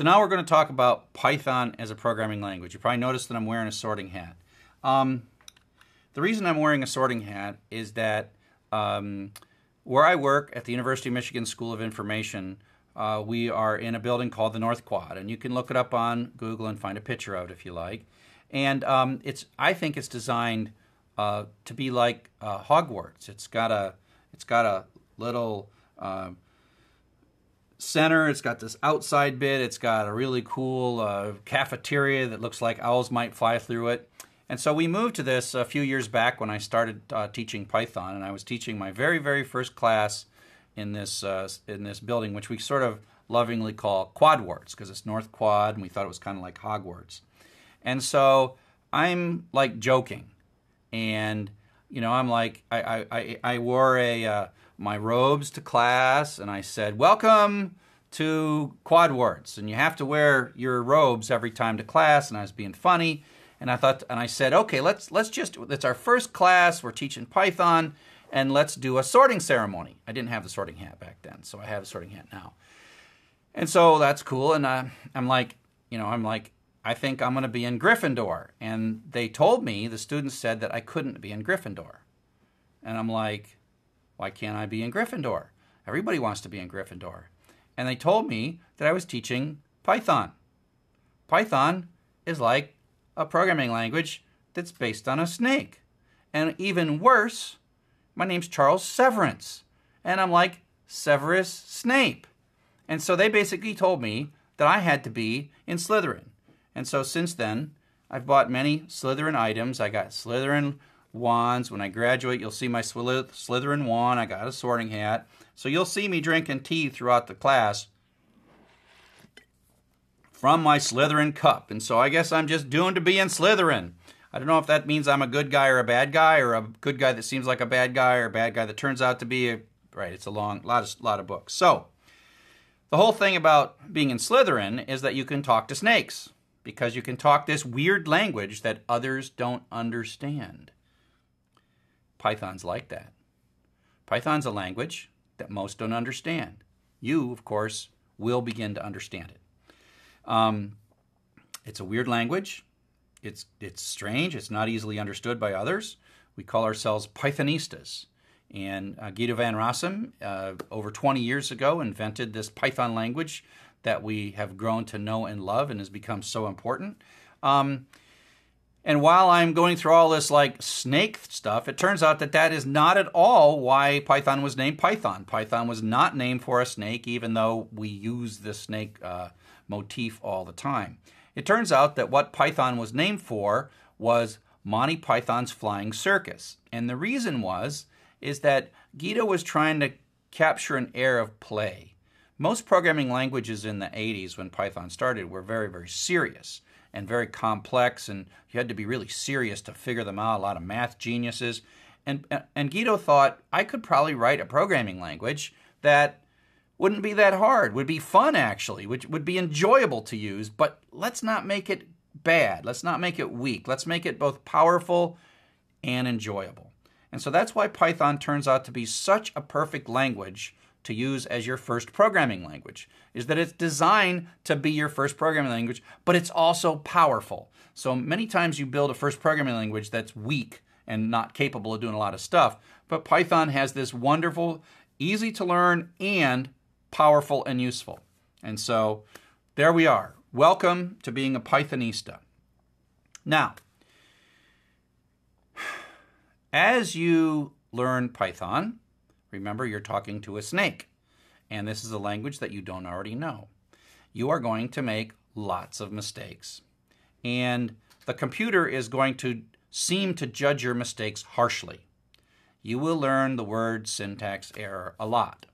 So now we're going to talk about Python as a programming language. You probably noticed that I'm wearing a sorting hat. Um, the reason I'm wearing a sorting hat is that um, where I work at the University of Michigan School of Information, uh, we are in a building called the North Quad, and you can look it up on Google and find a picture of it if you like. And um, it's I think it's designed uh, to be like uh, Hogwarts. It's got a it's got a little uh, center. It's got this outside bit. It's got a really cool uh, cafeteria that looks like owls might fly through it. And so we moved to this a few years back when I started uh, teaching Python, and I was teaching my very, very first class in this uh, in this building, which we sort of lovingly call Quadwarts because it's North Quad, and we thought it was kind of like Hogwarts. And so I'm like joking, and you know I'm like I I, I wore a uh, my robes to class, and I said welcome to Quadwarts, and you have to wear your robes every time to class, and I was being funny and I thought, and I said, okay, let's let's just it's our first class. We're teaching Python, and let's do a sorting ceremony. I didn't have the sorting hat back then, so I have a sorting hat now. And so that's cool. And I, I'm like, you know, I'm like, I think I'm going to be in Gryffindor. And they told me, the students said that I couldn't be in Gryffindor. And I'm like, why can't I be in Gryffindor? Everybody wants to be in Gryffindor. And they told me that I was teaching Python. Python is like a programming language that's based on a snake. And even worse, my name's Charles Severance. And I'm like Severus Snape. And so they basically told me that I had to be in Slytherin. And so since then, I've bought many Slytherin items. I got Slytherin wands. When I graduate, you'll see my Slytherin wand. I got a sorting hat. So you'll see me drinking tea throughout the class from my Slytherin cup. And so I guess I'm just doomed to be in Slytherin. I don't know if that means I'm a good guy or a bad guy, or a good guy that seems like a bad guy, or a bad guy that turns out to be a right. It's a long lot of lot of books. So the whole thing about being in Slytherin is that you can talk to snakes because you can talk this weird language that others don't understand. Python's like that. Python's a language that most don't understand. You, of course, will begin to understand it. Um, it's a weird language. It's it's strange. It's not easily understood by others. We call ourselves Pythonistas. And uh, Guido van Rossum, uh, over 20 years ago, invented this Python language that we have grown to know and love and has become so important. Um, and while I'm going through all this like snake stuff, it turns out that that is not at all why Python was named Python. Python was not named for a snake, even though we use the snake uh, motif all the time. It turns out that what Python was named for was Monty Python's Flying Circus. And the reason was is that Guido was trying to capture an air of play. Most programming languages in the 80s when Python started were very very serious and very complex and you had to be really serious to figure them out, a lot of math geniuses. And and Guido thought I could probably write a programming language that wouldn't be that hard, would be fun actually, which would be enjoyable to use, but let's not make it bad. Let's not make it weak. Let's make it both powerful and enjoyable. And so that's why Python turns out to be such a perfect language to use as your first programming language is that it's designed to be your first programming language, but it's also powerful. So many times you build a first programming language that's weak and not capable of doing a lot of stuff, but Python has this wonderful, easy to learn and powerful, and useful. And so there we are. Welcome to being a Pythonista. Now, as you learn Python, remember you're talking to a snake, and this is a language that you don't already know. You are going to make lots of mistakes, and the computer is going to seem to judge your mistakes harshly. You will learn the word syntax error a lot.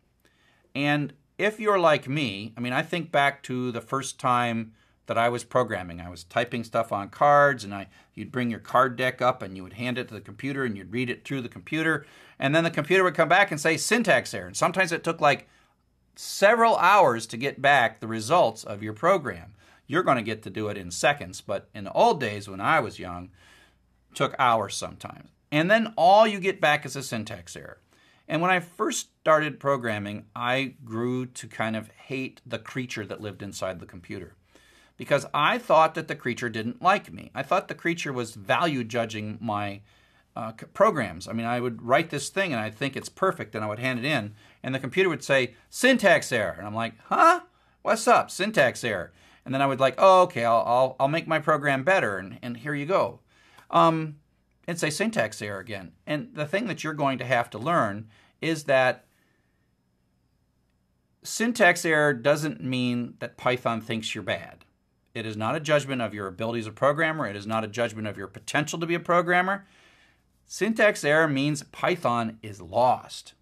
And if you're like me, I mean, I think back to the first time that I was programming. I was typing stuff on cards, and I you'd bring your card deck up and you would hand it to the computer, and you'd read it through the computer, and then the computer would come back and say syntax error. And sometimes it took like several hours to get back the results of your program. You're going to get to do it in seconds, but in the old days when I was young, took hours sometimes. And then all you get back is a syntax error. And when I first started programming, I grew to kind of hate the creature that lived inside the computer because I thought that the creature didn't like me. I thought the creature was value judging my uh, programs. I mean, I would write this thing and I'd think it's perfect and I would hand it in, and the computer would say, syntax error. And I'm like, huh? What's up? Syntax error. And then I would like, oh, okay, I'll, I'll, I'll make my program better, and, and here you go. Um, and say syntax error again. And the thing that you're going to have to learn is that syntax error doesn't mean that Python thinks you're bad. It is not a judgment of your ability as a programmer. It is not a judgment of your potential to be a programmer. Syntax error means Python is lost.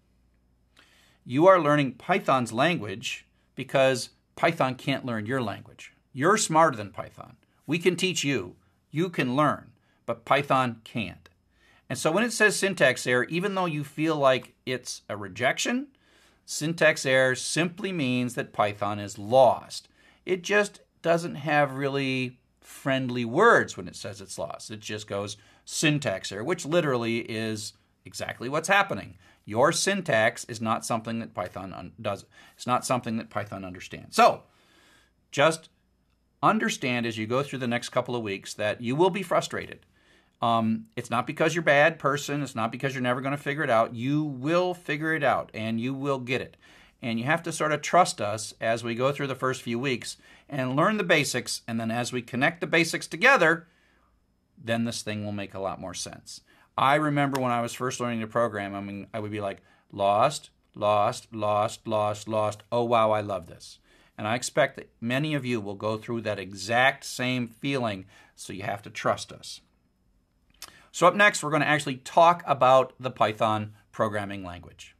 You are learning Python's language because Python can't learn your language. You're smarter than Python. We can teach you. You can learn, but Python can't. And so when it says syntax error, even though you feel like it's a rejection, syntax error simply means that Python is lost. It just doesn't have really friendly words when it says it's lost. It just goes syntax error, which literally is exactly what's happening. Your syntax is not something that Python does. It's not something that Python understands. So, just understand as you go through the next couple of weeks that you will be frustrated. Um, it's not because you're a bad person. It's not because you're never going to figure it out. You will figure it out and you will get it. And you have to sort of trust us as we go through the first few weeks and learn the basics. And then as we connect the basics together, then this thing will make a lot more sense. I remember when I was first learning to program, I mean, I would be like, lost, lost, lost, lost, lost. Oh, wow, I love this. And I expect that many of you will go through that exact same feeling, so you have to trust us. So, up next, we're going to actually talk about the Python programming language.